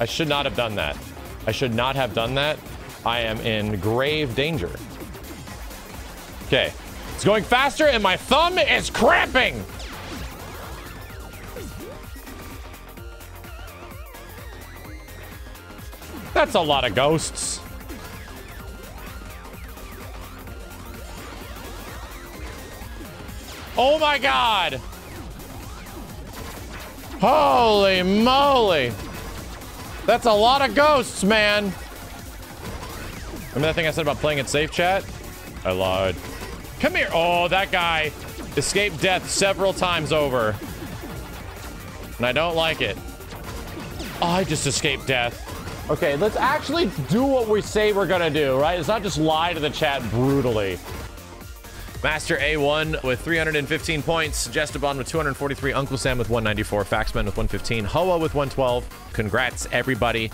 I should not have done that. I should not have done that. I am in grave danger. Okay. It's going faster and my thumb is cramping. That's a lot of ghosts. Oh my god! Holy moly! That's a lot of ghosts, man! Remember that thing I said about playing it safe, chat? I lied. Come here! Oh, that guy escaped death several times over. And I don't like it. Oh, I just escaped death. Okay, let's actually do what we say we're gonna do, right? It's not just lie to the chat brutally. Master A1 with 315 points, Jestabon with 243, Uncle Sam with 194, Faxman with 115, Hoa with 112. Congrats, everybody.